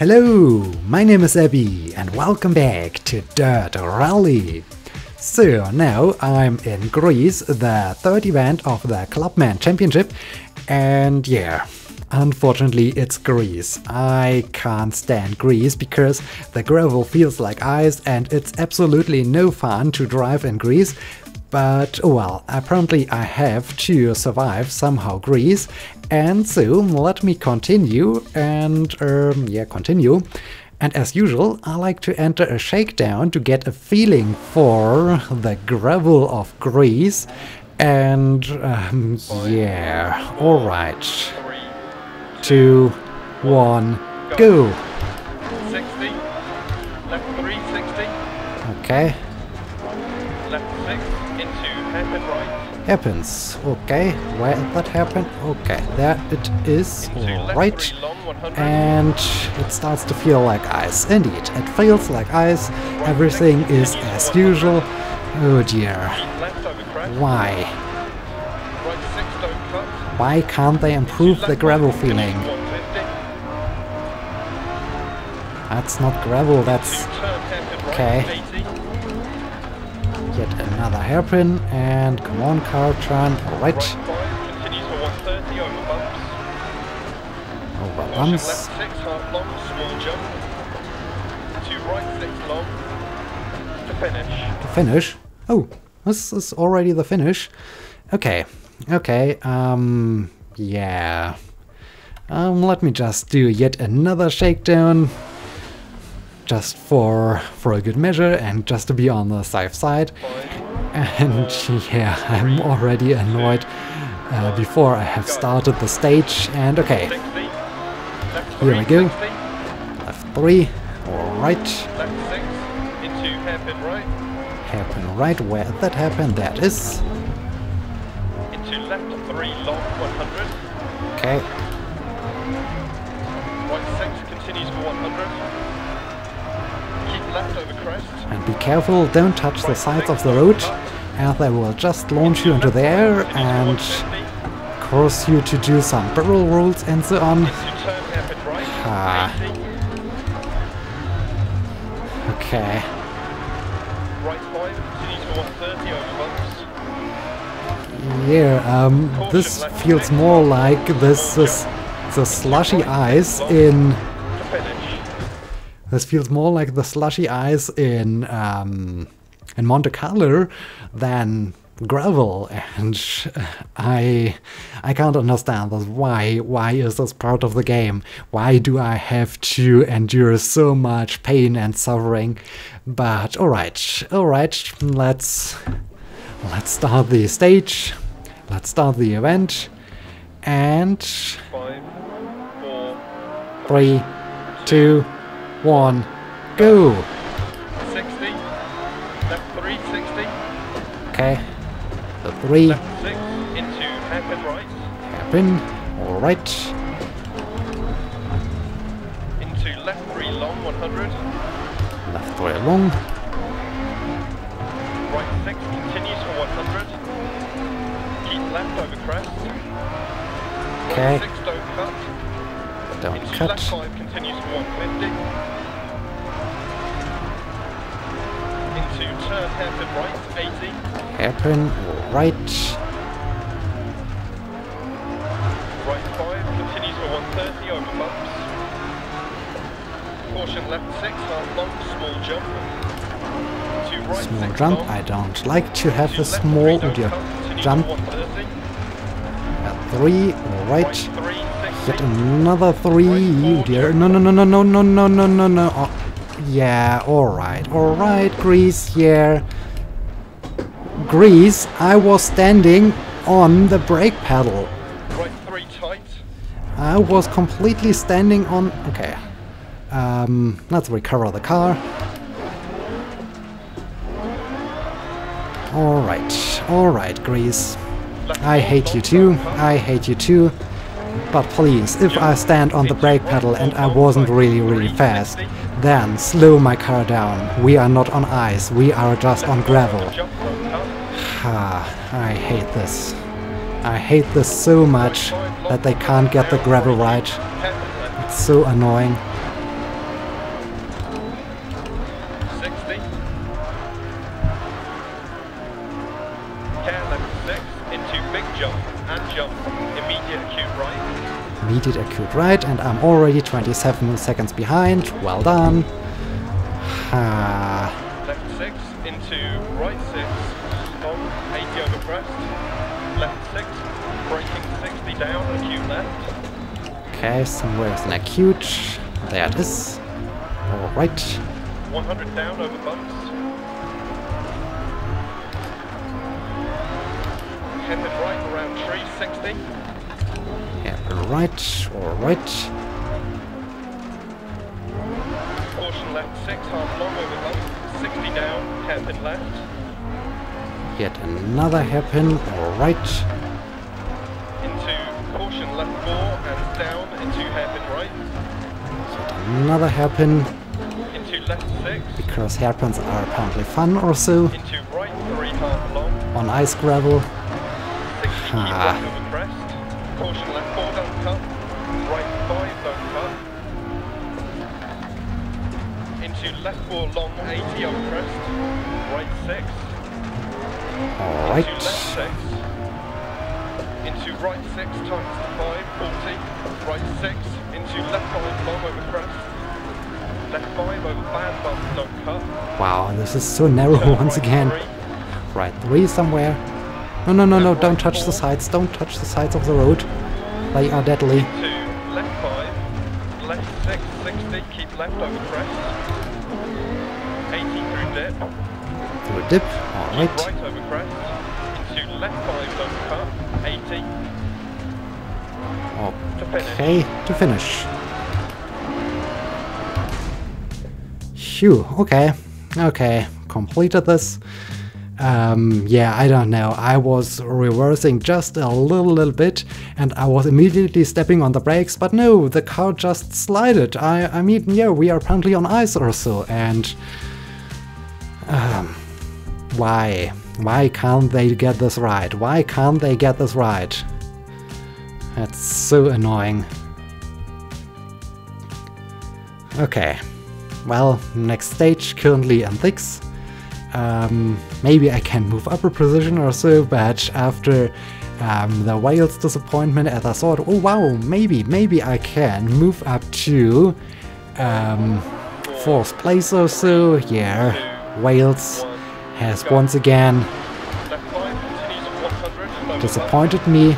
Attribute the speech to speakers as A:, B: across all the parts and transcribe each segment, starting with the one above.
A: Hello, my name is Abby and welcome back to Dirt Rally. So now I'm in Greece, the third event of the Clubman Championship and yeah, Unfortunately, it's Greece. I can't stand Greece because the gravel feels like ice and it's absolutely no fun to drive in Greece. But well, apparently I have to survive somehow Greece, and so let me continue and um, yeah, continue. And as usual, I like to enter a shakedown to get a feeling for the gravel of Greece. And um, yeah, alright. Two, one, go!
B: 60, left 360,
A: Okay,
B: left 6, into hairpin right,
A: happens. Okay, where did that happen? Okay, there it is.
B: into left
A: Alright.
B: 3 long 100,
A: and it starts to feel like ice. Indeed, it feels like ice. Everything is as usual. Oh dear. Why?
B: right 6 don't cut,
A: Why can't they improve the gravel feeling? That's not gravel, that's
B: right,
A: Okay.
B: 80,
A: yet another hairpin. And come on, car, turn right.
B: right 5, continues for 130 over bumps,
A: Over bumps.
B: 6 half long, small jump, to right 6 long, to finish,
A: To finish. Oh, this is already the finish. Okay, okay, um, yeah. Um, let me just do yet another shakedown. Just for for a good measure and just to be on the safe side. And yeah, I'm already annoyed uh, before I have started the stage. And okay,
B: 60, left
A: Here we go. left three,
B: 6, into hairpin right,
A: where that happen? That is.
B: into left 3 long 100,
A: Okay, and be careful, don't touch the sides of the road, and they will just launch you into the air and cause you to do some barrel rolls and so on. Ah. Okay,
B: right 5 continues for 130 over bumps,
A: yeah, um, this feels more like this is the slushy ice in. This feels more like the slushy ice in um, in Monte Carlo than gravel, and I I can't understand this. Why why is this part of the game? Why do I have to endure so much pain and suffering? But all right, all right, let's let's start the stage. Let's start the event, and
B: 5, 4,
A: three, two, one, go.
B: 60, left 360,
A: Okay. The three
B: left 6 into hairpin right,
A: happen. Alright.
B: into left 3 long 100,
A: Left way along.
B: right 6 continues for 100, keep left over crest,
A: Okay.
B: right 6 don't cut,
A: Don't
B: into
A: cut.
B: left 5 continues for 150, into turn hairpin right 80,
A: Happen. Alright.
B: right 5 continues for 130 over bumps, caution left 6 half long, small jump, to right
A: Small jump.
B: long,
A: I don't like to have
B: to
A: a small
B: 3 don't
A: dear,
B: cut, continues
A: jump.
B: for 130,
A: A three.
B: right
A: Alright.
B: 3
A: Yet another three. Oh dear. No, no, no, no, no, no, no, no, no, no. Oh, yeah, alright. Alright, Greece, here. Greece, I was standing on the brake pedal.
B: right 3 tight,
A: I was completely standing on... Okay. Um, let's recover the car. Alright, alright, Greece.
B: left
A: I hate you too, I hate you too. But please, if I stand on the brake pedal and I wasn't really, really fast, then slow my car down. We are not on ice, we are just on gravel. Ah, I hate this. I hate this so much that they can't get the gravel right. It's so annoying. shoot right, and I'm already 27 seconds behind. Well done. Ha.
B: Left 6 into right 6, long 80 over crest, left 6, breaking 60 down, acute left.
A: Okay, somewhere is an acute. There it is. Alright.
B: 100 down over bumps. Headed right around 360 right,
A: all right.
B: Caution left six, half long over left, 60 down, hairpin left.
A: Yet another hairpin, all right.
B: Into caution left four and down into hairpin right.
A: Yet another hairpin.
B: Into left six.
A: Because hairpins are apparently fun or so.
B: Into right three half long.
A: On ice gravel.
B: 60
A: ah.
B: 4 long 80 over crest. Right 6. Into left 6. Into right 6 times to 5, 40. Right 6. Into left 5 long over crest. Left 5 over bad bump, don't cut.
A: Wow, this is so narrow
B: Turn
A: once
B: right
A: again.
B: three.
A: Right, three somewhere. No, no, no, no, don't touch the sides, don't touch the sides of the road. They are deadly.
B: Two, left five, left six, 60, keep left over crest. 80 through dip,
A: Through a dip, alright.
B: right over crest. Into left five, don't cut, 80 to finish.
A: Okay, to finish. Phew, okay, okay, completed this. Um, yeah, I don't know. I was reversing just a little, little bit, and I was immediately stepping on the brakes, but no, the car just slided. I, I mean, yeah, we are apparently on ice or so, and um, why? Why can't they get this right? Why can't they get this right? That's so annoying. Okay. Well, next stage, currently in. Um, maybe I can move up a position or so, but after um, the Wales disappointment, as I thought, oh wow, maybe, maybe I can move up to um, fourth place or so. Yeah, Wales has once again
B: Left five, continues at 100, over
A: disappointed me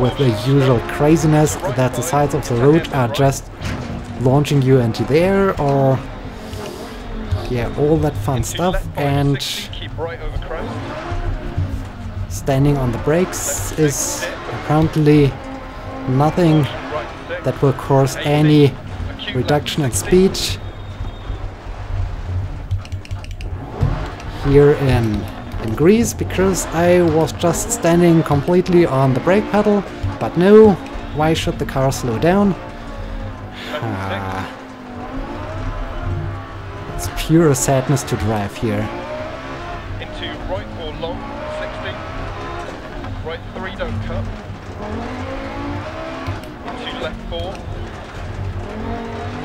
A: with the usual craziness that the sides of the road are just launching you into the air or yeah all that fun stuff and
B: 60, right
A: standing on the brakes is apparently nothing that will cause any reduction in speed. Here in in Greece because I was just standing completely on the brake pedal but no why should the car slow down pure sadness to drive here
B: into right four long, 60. Right three, don't cut. Into left four.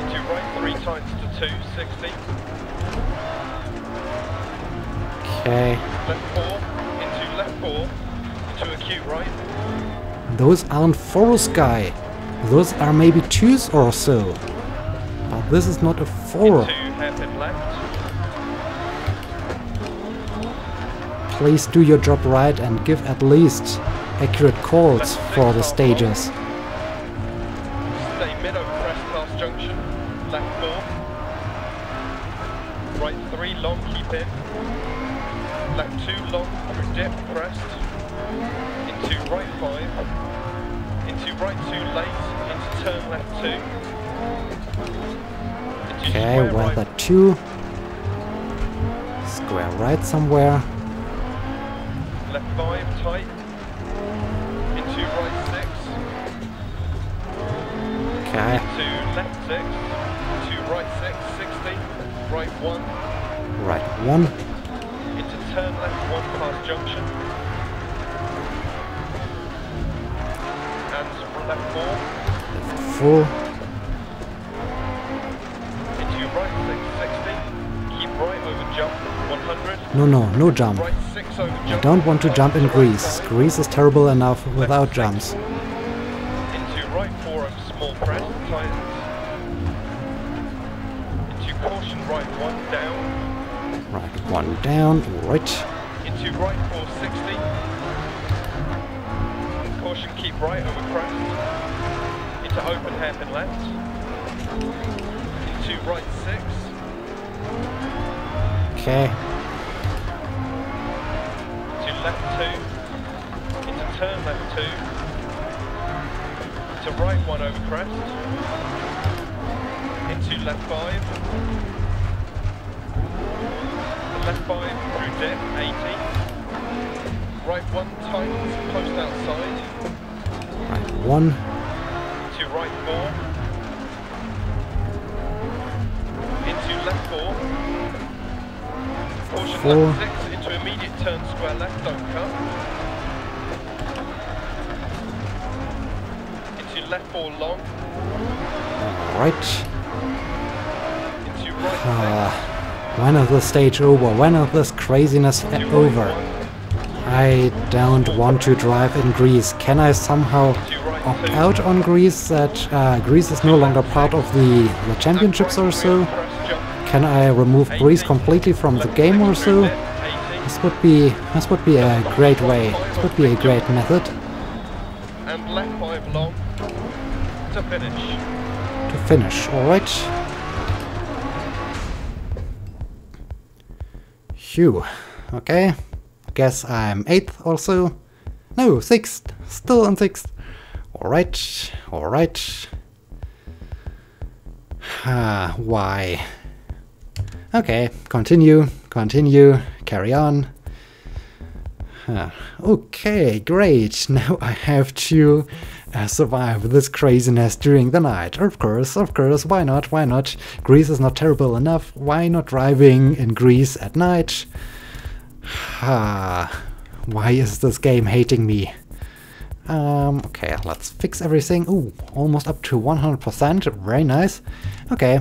B: Into right three times to two, 60.
A: okay
B: Left four, into left four, into right.
A: those aren't fours guy those are maybe twos or so but this is not a four
B: Into hairpin left.
A: Please do your job right and give at least accurate calls for the stages
B: Stay mid over crest junction. Left four. Right three long, keep in. Left two long dip crest. Into right five. Into right two late. Into turn left two.
A: Okay
B: square right
A: weather 2 square right somewhere
B: five, tight. Into right six.
A: okay
B: Into left six. Into right six, 60. Right one.
A: right one
B: Into turn left one past junction. And left four.
A: full
B: Into
A: no no no jump
B: Right six over jump.
A: I don't want to jump in Greece. Greece is terrible enough without jumps.
B: right four over small tightens. Into caution, right one down.
A: Right, one down, alright.
B: Into right 460. Caution, keep right over crest. Into open hairpin left. Into right six.
A: Okay,
B: To left two. Into turn left two. To right one over crest. Into left five. To left five through dip, 80. Right one tightens, post outside.
A: right, one,
B: To right four. Into left four. Caution
A: Four.
B: left six into immediate turn square left, don't cut. Into left four long.
A: alright.
B: Into right
A: Uh, when is this stage over? When is this craziness
B: six.
A: a-
B: To right
A: over?
B: one.
A: I don't want to drive in Greece. Can I somehow
B: right
A: opt
B: two.
A: out on Greece that uh, Greece is no longer part of the, the championships
B: right
A: or so?
B: On crest, jump.
A: Can I remove Greece
B: 80.
A: completely from the game or so? This would be this would be a great way. This would be a great method
B: And left five long. To finish.
A: to finish. All right. Phew. Okay. Guess I'm eighth also. No, sixth. Still on sixth. All right. All right. Ah, why? Okay, continue, continue, carry on. Huh. Okay, great. Now I have to uh, survive this craziness during the night. Of course, of course, why not? Why not? Greece is not terrible enough. Why not driving in Greece at night? Ah, why is this game hating me? Um, okay, let's fix everything. Ooh, almost up to 100%. Very nice. Okay,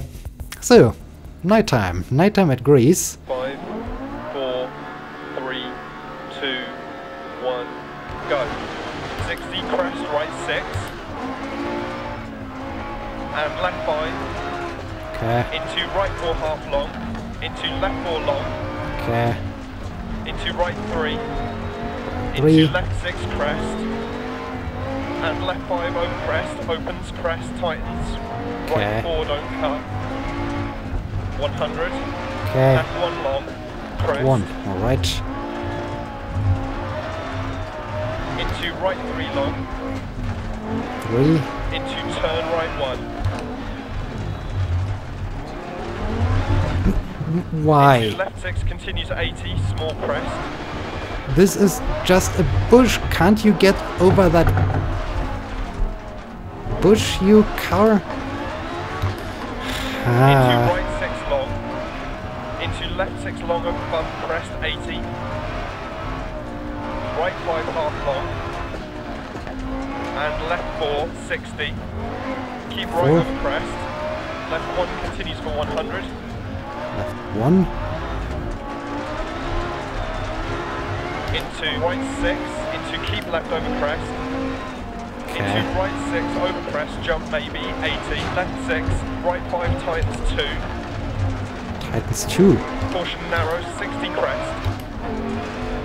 A: so, nighttime. Nighttime at Greece.
B: Five, four, three, two, one, go. 60 crest, right six. And left five.
A: Okay,
B: Into right four half long. Into left four long.
A: okay,
B: Into right three.
A: Three.
B: Into left six crest. And left five over crest. Opens crest, tightens.
A: Okay.
B: Right four, don't cut. 100.
A: okay.
B: Left one long. Crest.
A: One, alright.
B: Into right three long.
A: Three,
B: Into turn right one. Into
A: why?
B: left six continues 80, small crest.
A: This is just a bush. Can't you get over that bush, you car?
B: Into
A: Ah,
B: right six long. Into left six long over bump crest 80. Right five half long. And left four 60. Keep right
A: Four.
B: over crest. Left one continues for 100.
A: left one,
B: Into right six. Into keep left over crest.
A: okay,
B: Into right six over crest, jump maybe 80. Left six, right five tightens two, Caution narrow, 60 crest.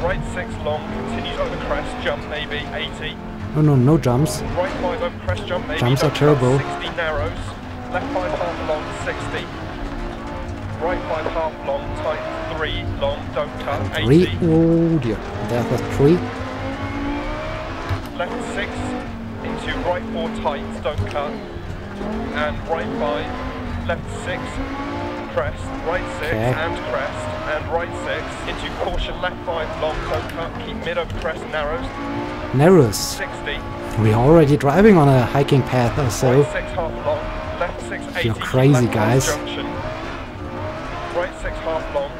B: Right six long, continues over crest, jump maybe 80.
A: no, no, no jumps,
B: Right five over crest, jump maybe.
A: Jumps are terrible.
B: 60 narrows. Left five half long, 60. Right five half long, tight three long, don't cut, 80.
A: three, oh dear, there's a three,
B: Left six into right four tights, don't cut. And right five, left six, crest, right six
A: Okay.
B: and crest, and right six into caution, left five long, don't cut, keep mid over crest, narrows,
A: narrows.
B: 60,
A: We're already driving on a hiking path or so.
B: right six half long, left six 80,
A: You're crazy, guys.
B: junction, right six half long,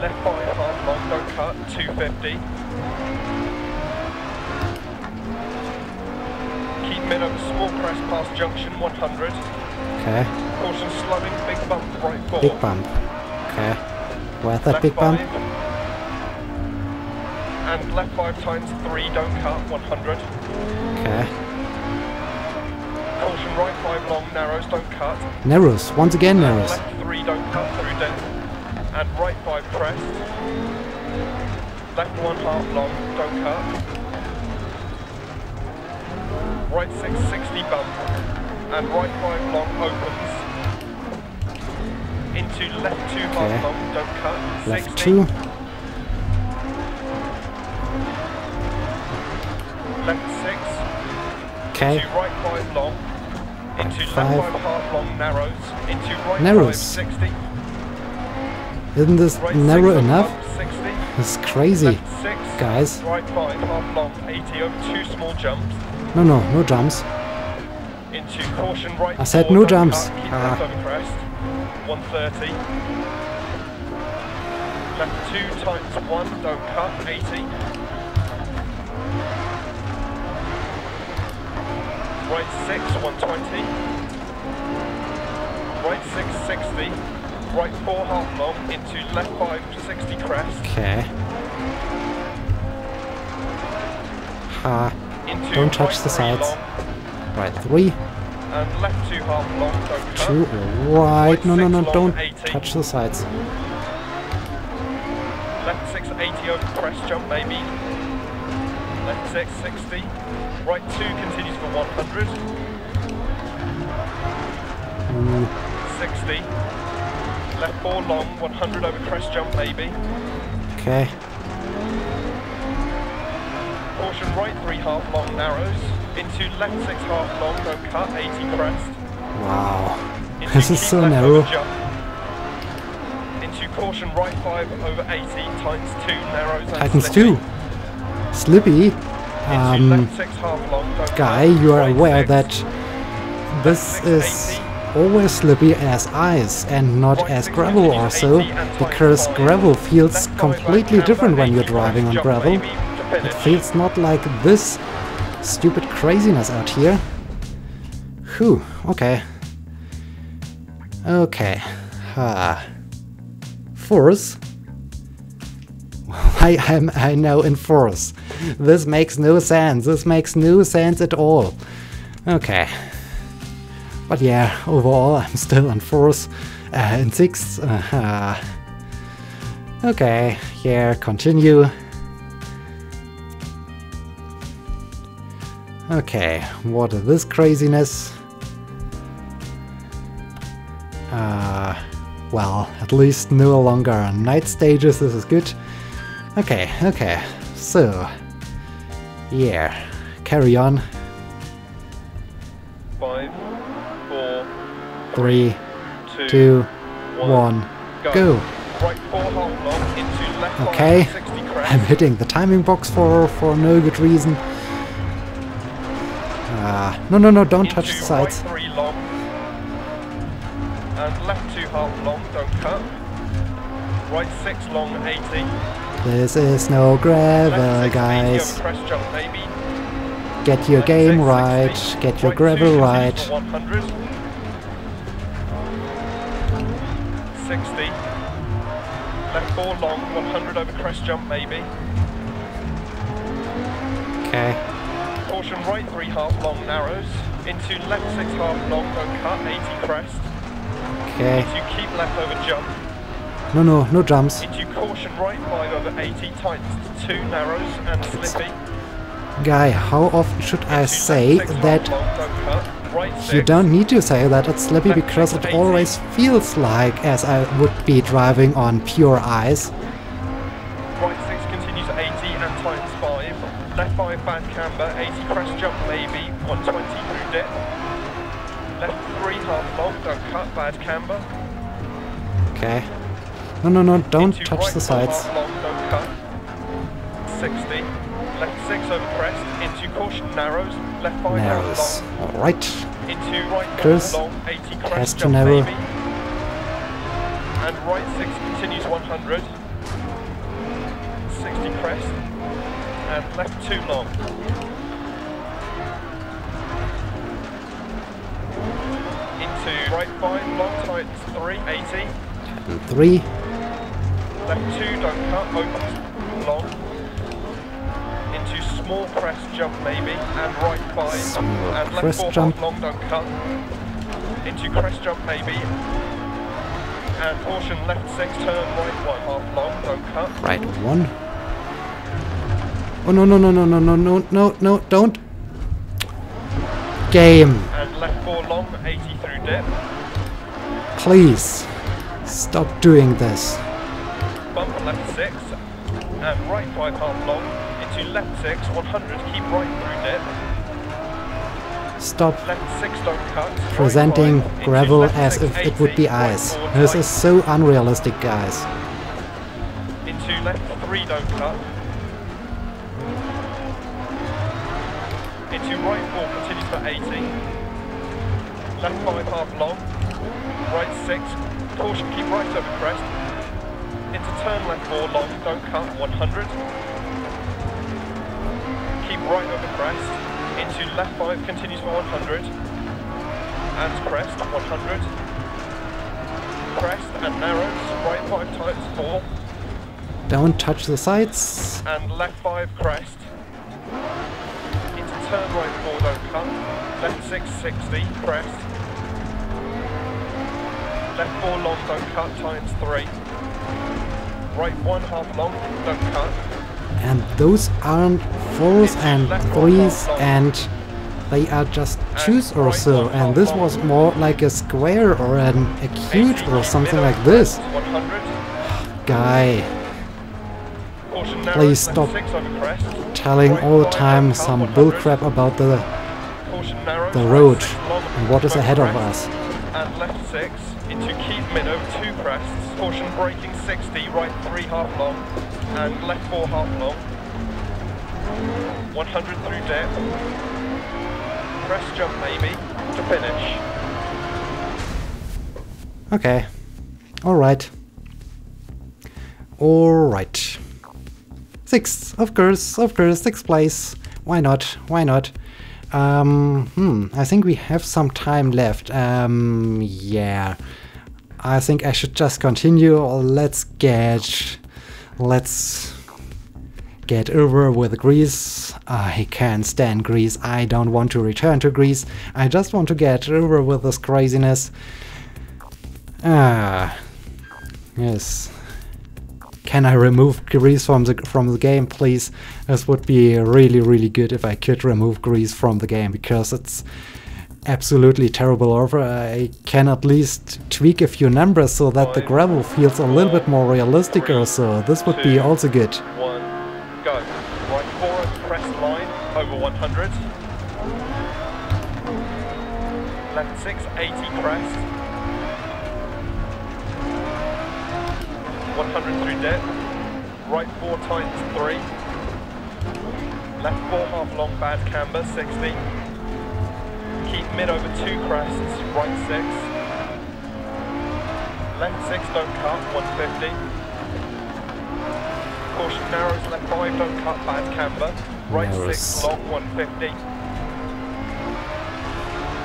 B: left five half long, don't cut, 250. Keep mid over small crest past junction, 100.
A: Okay,
B: Caution slowing, big bump, right four.
A: big bump. Okay, where's that
B: left
A: big bump?
B: five. And left five times three, don't cut, 100.
A: Okay, Right five
B: long, narrows, don't cut.
A: Narrows. Once again,
B: And
A: narrows.
B: Left three, don't cut through dip. And right five, crest. Left one, half long, don't cut. Right six, 60 bump. And right five long opens. Into left two,
A: Okay.
B: long, don't cut.
A: Left
B: 60.
A: two.
B: Left six.
A: Okay.
B: Into right five long. Into left
A: five.
B: five half long narrows. Into right
A: Narrows.
B: five 60.
A: Isn't this
B: Right
A: narrow enough?
B: bump, 60.
A: This is crazy.
B: Left six.
A: guys.
B: Right five half long 80 over two small jumps.
A: No, no, no jumps.
B: Into caution right.
A: I said no jumps.
B: Cut,
A: Ah.
B: 130. Left 2 times 1, don't cut, 80. Right 6, 120. Right 6, 60. Right 4 half long into left 5, 60 crest.
A: Okay. Ha. Don't touch
B: right
A: the sides.
B: Long.
A: Right
B: 3. Left two half long, don't
A: Two right, no, no, no, don't
B: 80.
A: touch the sides.
B: Left 680 over crest jump, maybe. Left 660. Right two continues for 100.
A: Mm.
B: 60. Left four long, 100 over crest jump, maybe.
A: Okay.
B: Caution right 3 half long narrows. Into left 6 half long, don't cut, 80 crest.
A: Wow.
B: Into
A: This is so narrow.
B: Into caution right 5 over 80, times 2 narrows
A: Titans
B: slippy.
A: 2. Slippy. Um,
B: 6 half long,
A: guy, you are
B: right
A: aware
B: six.
A: that this is always slippy as ice and not
B: Right
A: as gravel also
B: 80 and times
A: because gravel feels completely different when you're driving on gravel. It feels not like this stupid craziness out here. Whew, okay. Okay. Ah. Force. I am I know in force. This makes no sense. This makes no sense at all. Okay. But yeah, overall I'm still on force. Uh, in sixth. Uh, okay, yeah, continue. Okay, what is this craziness? Uh, well, at least no longer on night stages, this is good. Okay, okay, so, yeah, carry on.
B: Five, four,
A: Three,
B: two,
A: two,
B: one,
A: one, go.
B: Right four long into left
A: Okay.
B: 60.
A: I'm hitting the timing box for, for no good reason. No, no, no, don't touch the sides.
B: Right three long. And left two half long, don't cut. Right six long, 80.
A: This is no gravel,
B: six, 80
A: guys.
B: jump.
A: Get your game
B: six,
A: right,
B: 60.
A: get your
B: Right
A: gravel
B: continues
A: right.
B: 100. 60. Left four long, 100 over crest jump maybe.
A: Okay,
B: Caution right three half long narrows. Into left six half long, cut, 80 crest.
A: okay.
B: Into keep left over jump.
A: No, no, no jumps.
B: Into caution right five over 80 tightens to two narrows and slippy.
A: Guy, how often should I say that
B: long. Right
A: you don't need to say that it's slippy
B: Left
A: because it
B: 80.
A: always feels like as I would be driving on pure ice.
B: Bad camber, 80 crest jump maybe, 120 through dip. Left three half long, don't cut, bad camber.
A: Okay. No, no, no, don't
B: Into
A: touch
B: right
A: the sides.
B: long, don't cut. 60. Left six over crest, into caution narrows. Left five
A: Narrows.
B: half
A: Alright.
B: into right
A: Chris
B: long, 80 crest
A: has
B: jump
A: narrow.
B: maybe. And right six continues 100. 60 crest. And left two long. Into right five long tight three, 80.
A: And three.
B: Left two, don't cut, opens long. Into small crest jump maybe, and right five.
A: Small
B: and left four
A: jump.
B: long, don't cut. Into crest jump maybe. And portion left six, turn right one, half long, don't cut.
A: Right one. Oh no no no no no no no no no don't. Game,
B: And left four long, 80 through dip.
A: please stop doing this.
B: Bump left six. And right five half long. Into left six, 100, keep right through dip.
A: Stop
B: Left six, don't cut. Right
A: presenting
B: five,
A: gravel as
B: six,
A: if it would
B: 80,
A: be
B: right
A: ice.
B: four
A: This
B: tight.
A: is so unrealistic, guys.
B: into left three don't cut. Into right four continues for 80. Left five half long. Right six. Caution keep right over crest. Into turn left four long, don't cut 100. Keep right over crest. Into left five continues for 100. And crest 100. Crest and narrows. Right five tights four.
A: Don't touch the sides.
B: and left 5 crest. Turn right 4 don't cut. Left 6 60 crest. Left 4 long don't cut times 3. Right 1 half long don't cut.
A: And those aren't fours and threes and they are just twos or so. And this was more like a square or an acute or something like this. Guy Please stop
B: 6 over crest.
A: Telling all the time some
B: 100.
A: bullcrap about the the road and what is ahead of us.
B: and left 6 into keep mid over 2 crests, caution braking 60, right 3 half long, and left 4 half long, 100 through depth, crest jump maybe, to finish.
A: Okay. Alright. Alright. Sixth, of course, of course, sixth place. Why not? Why not? Um, hmm, I think we have some time left. Um, yeah. I think I should just continue. Let's get... Let's get over with Greece. I can't stand Greece. I don't want to return to Greece. I just want to get over with this craziness. Ah, yes. Can I remove Greece from the from the game, please? This would be really, really good if I could remove Greece from the game because it's absolutely terrible. Or I can at least tweak a few numbers so that the gravel feels a little bit more realistic or so. This would be also good.
B: 1, go. 100 through depth. Right 4 times 3. Left 4 half long bad camber, 60. Keep mid over 2 crests, right 6. Left 6 don't cut, 150. Caution narrows, left 5 don't cut, bad camber. Right 6 long, 150.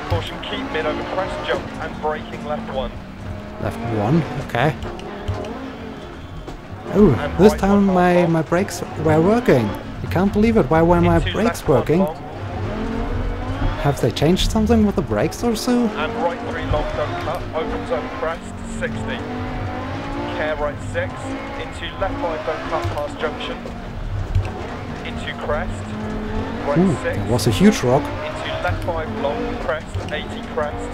B: Caution keep mid over crest jump and braking left 1.
A: Left one, okay. Oh, this time my, my brakes were working. I can't believe it. Why were my brakes working? Have they changed something with the brakes or so?
B: And right 3 long don't cut, opens over crest, 60. Care right 6, into left 5 don't cut past junction. Into crest, right
A: Ooh,
B: 6.
A: that was a huge rock.
B: into left 5 long, crest, 80 crest.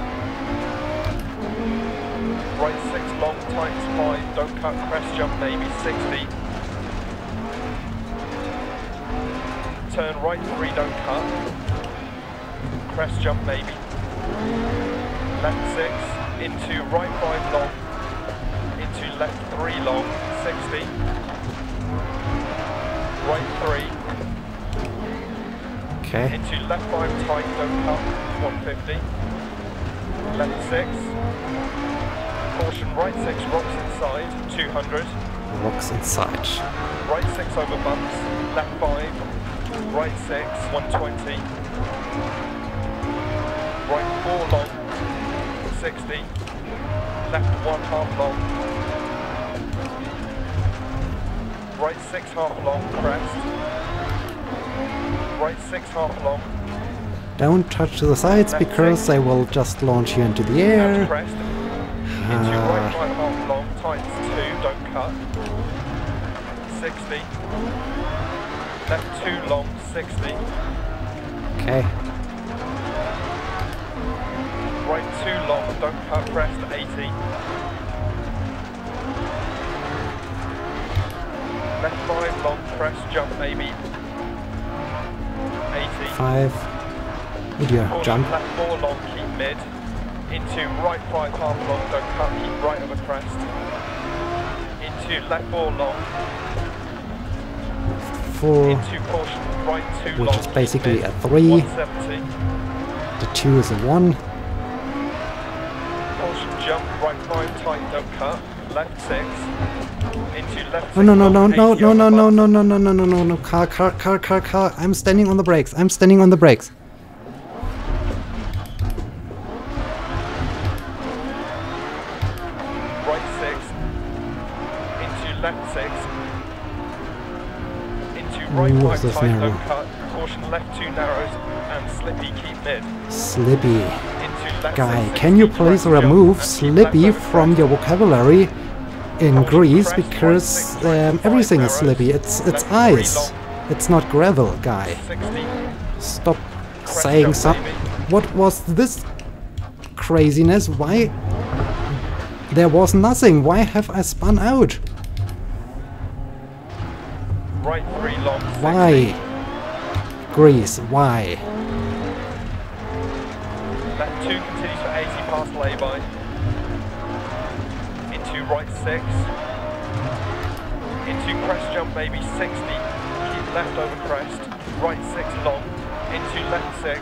B: Right 6 long, tight 5, don't cut, crest jump maybe 60. Turn right 3, don't cut. Crest jump maybe. Left 6, into right 5 long, into left 3 long, 60. Right 3,
A: Okay.
B: into left 5 tight, don't cut, 150. Left 6. Caution, right 6, rocks inside, 200.
A: Rocks inside.
B: Right 6 over bumps, left 5. Right 6, 120. Right 4 long, 60. Left 1 half long. Right 6 half long, crest. Right 6 half long.
A: Don't touch the sides because they will just launch you into the air.
B: Into
A: Ah.
B: right five half long, tightens two, don't cut. 60. Left two long, 60.
A: Okay.
B: Right two long, don't cut, crest, 80. Left five long, crest, jump maybe. 80.
A: Five. Your jump.
B: Left four long, keep mid. Into right five half long, don't cut, right over crest. Into left four long,
A: Four.
B: into caution, right two
A: Which
B: long.
A: is basically a three. The two is a one.
B: Caution, jump, right five tight, don't cut. Left six. Into left
A: Oh no no no no no no no no no no no no no car car car car car I'm standing on the brakes I'm standing on the brakes Ooh,
B: five
A: this
B: tight,
A: narrow.
B: cut. Caution, left two narrows. And slippy, keep mid.
A: Slippy guy can you please remove slippy from your vocabulary in Greece because
B: right six, right
A: um, everything is slippy it's it's ice it's not gravel guy stop saying something what was this craziness why there was nothing why have I spun out
B: Right three long. 60.
A: Why? Greece, why?
B: Left two continues for 80 past lay-by. Into right six. Into crest jump maybe 60. Keep left over crest. Right six long. Into left six.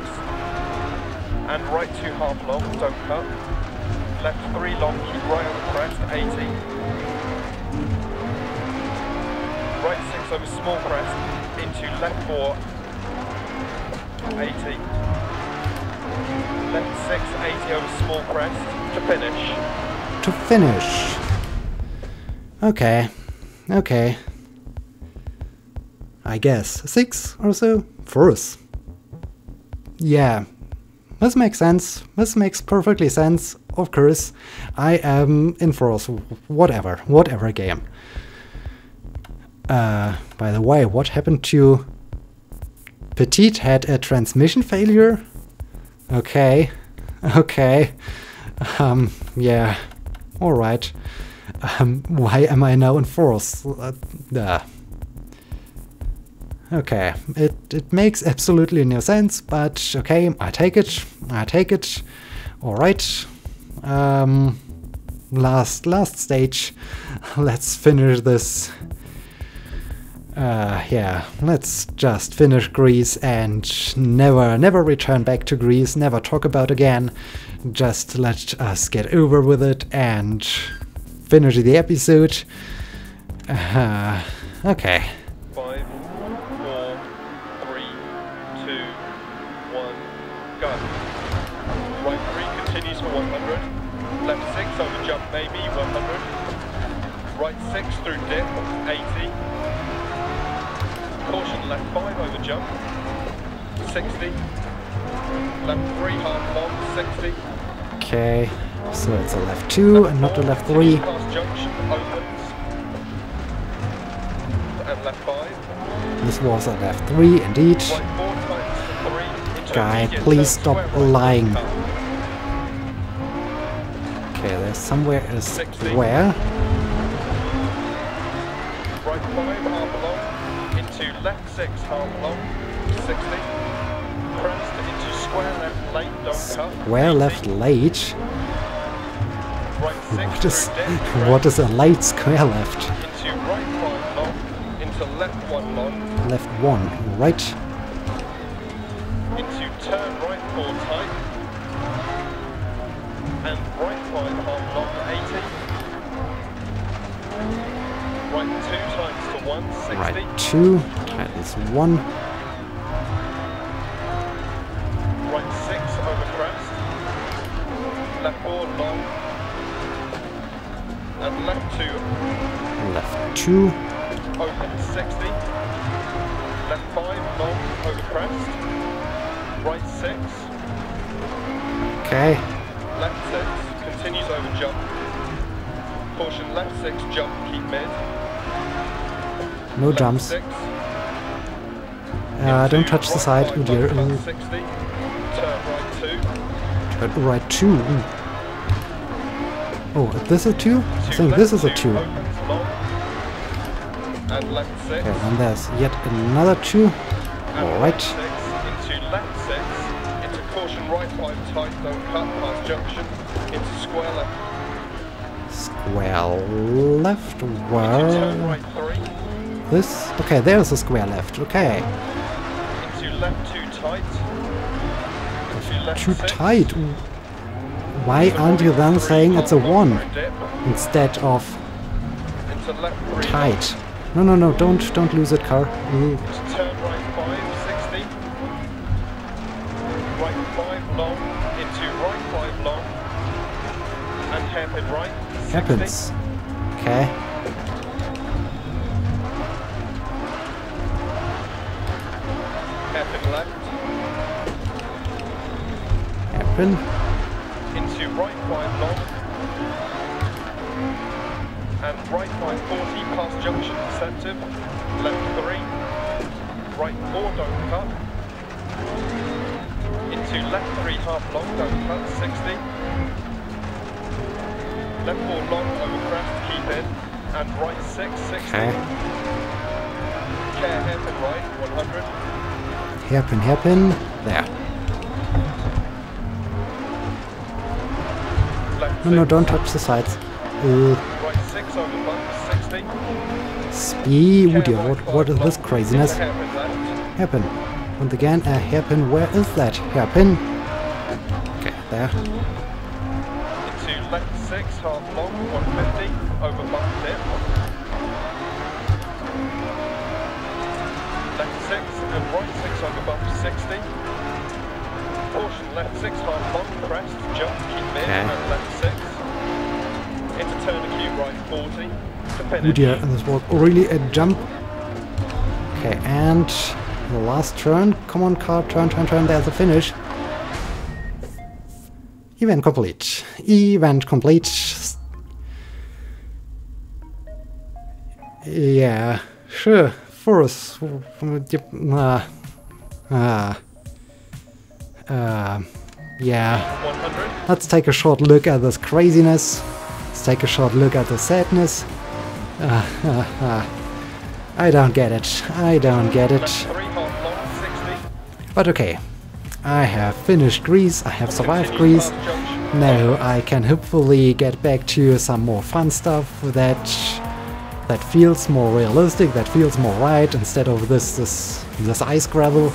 B: And right two half long. Don't cut. Left three long. Keep right over crest. 80. Right six over small crest. Into left four. 80. Left 6, 80 over small crest to finish.
A: To finish. Okay, okay. I guess six or so? For us. Yeah, this makes sense. This makes perfectly sense. Of course, I am in first. Whatever, whatever game. Uh, by the way, what happened to Petite had a transmission failure? Okay, okay. Um, yeah. Alright. Um, why am I now in force? Uh. Okay, it, it makes absolutely no sense, but okay, I take it. I take it. Alright. Um, last, last stage. Let's finish this. Uh, yeah, let's just finish Greece and never, never return back to Greece, never talk about again. Just let us get over with it and finish the episode. Uh, okay.
B: 60. Left three half long 60.
A: Okay, so it's a left two and not a left three.
B: junction opens. And left five.
A: This was a left three indeed.
B: Right four times to three.
A: Guy, please stop
B: right,
A: lying. Okay, there's somewhere a
B: 60.
A: square.
B: Right five half long. Into left six half long. 60. Square left late, don't cut.
A: Square
B: 80.
A: left late.
B: Right six
A: What is what is a late square left?
B: Left one long.
A: Left one, right.
B: Into turn right four tight. And right five half long 80. Right two times to one, 60.
A: Right two. That is one.
B: Two. open 60. Left five long over crest. right six,
A: Okay.
B: left six, continues over jump. Caution left six, jump, keep mid.
A: No
B: left
A: jumps.
B: Six,
A: Uh, don't touch the side.
B: five,
A: Oh dear.
B: cut 60, turn right two,
A: Turn right two. Ooh. Oh, is this a two? I think this is a
B: two
A: two.
B: opens, long, and left six.
A: Okay, then there's yet another two.
B: And
A: Alright.
B: Six into left six, into caution right five tight, don't cut past junction, into square left,
A: Square left.
B: turn right three,
A: This? Okay, there's a square left. Okay.
B: into left two tight, into left
A: Too
B: six,
A: tight. Why aren't you then saying it's a one
B: for a dip,
A: instead of
B: into left three,
A: tight? No, no, no, don't, don't lose it, car. Ooh.
B: turn right five, 60, right five long, into right five long, and hairpin right, 60.
A: Happens. Okay.
B: hairpin left,
A: Happen.
B: into right 5 long and right 540 past junction deceptive left 3 right 4 don't cut into left 3 half long don't cut 60 left 4 long over crest keep in and right 6 60
A: Okay.
B: care hairpin right 100
A: Hairpin, hairpin. There.
B: left
A: No, no, don't touch the sides. Uh, Speed, oh dear, what, what is this craziness? Happen. Once again, a hairpin. Where is that hairpin? Okay, there.
B: Into left 6, half long, 150, over bump dip. Left 6 and right 6 over bump 60. Push left 6, half long, crest, jump, keep in,
A: okay.
B: and left 6.
A: Oh dear, this was really a jump. Okay, and the last turn. Come on, car, turn, turn, turn. There's the finish. Event complete. Event complete. Yeah, sure. Force. Uh, uh, uh, yeah. Let's take a short look at this craziness. Take a short look at the sadness. Uh, uh, uh. I don't get it. I don't get it.
B: three, half long, 60.
A: But okay. I have finished Greece. I have survived Greece. Now I can hopefully get back to some more fun stuff that that feels more realistic, that feels more right instead of this this this ice gravel.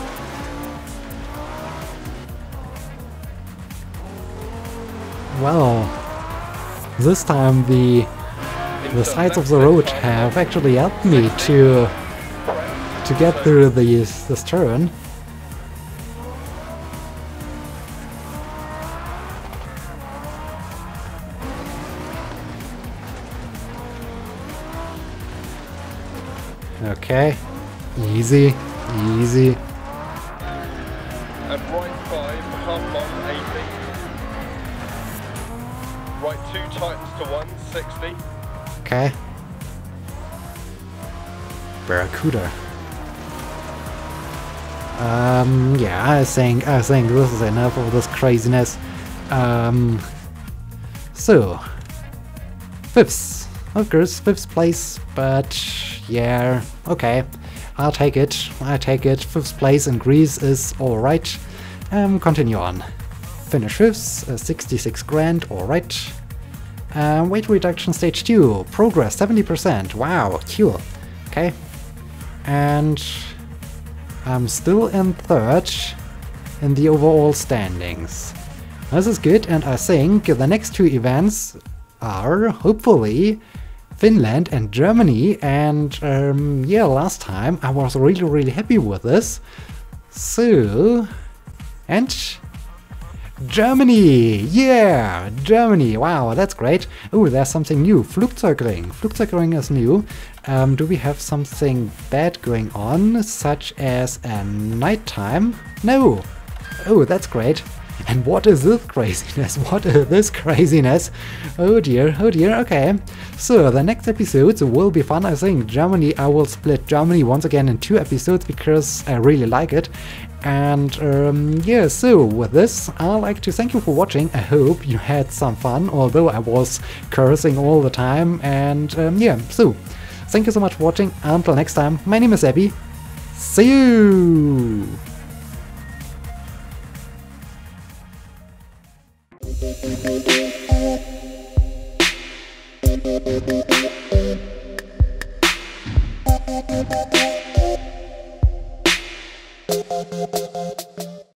A: Well, this time the the sides of the road have actually helped me to to get through these this turn. Okay. Easy. Easy.
B: One, 60.
A: Okay. Barracuda. Um, yeah, I think I think this is enough of this craziness. Um, so fifth, of course, fifth place, but yeah, okay, I'll take it. I take it. Fifth place in Greece is all right. Um, continue on. Finish fifth, uh, 66 grand, all right. Um, weight reduction stage 2. Progress 70%. Wow, cool. Okay. And I'm still in third in the overall standings. This is good, and I think the next two events are hopefully Finland and Germany. And um, yeah, last time I was really, really happy with this. So, and Germany! Yeah! Germany! Wow, that's great. Oh, there's something new. Flugzeugring. Flugzeugring is new. Um, do we have something bad going on, such as a nighttime? No! Oh, that's great. And what is this craziness? What is this craziness? Oh dear, oh dear, okay. So, the next episodes will be fun, I think. Germany, I will split Germany once again in two episodes because I really like it. And um, yeah, so with this, I'd like to thank you for watching. I hope you had some fun, although I was cursing all the time. And um, yeah, so thank you so much for watching. Until next time, my name is Abby. See you!
C: Thank you.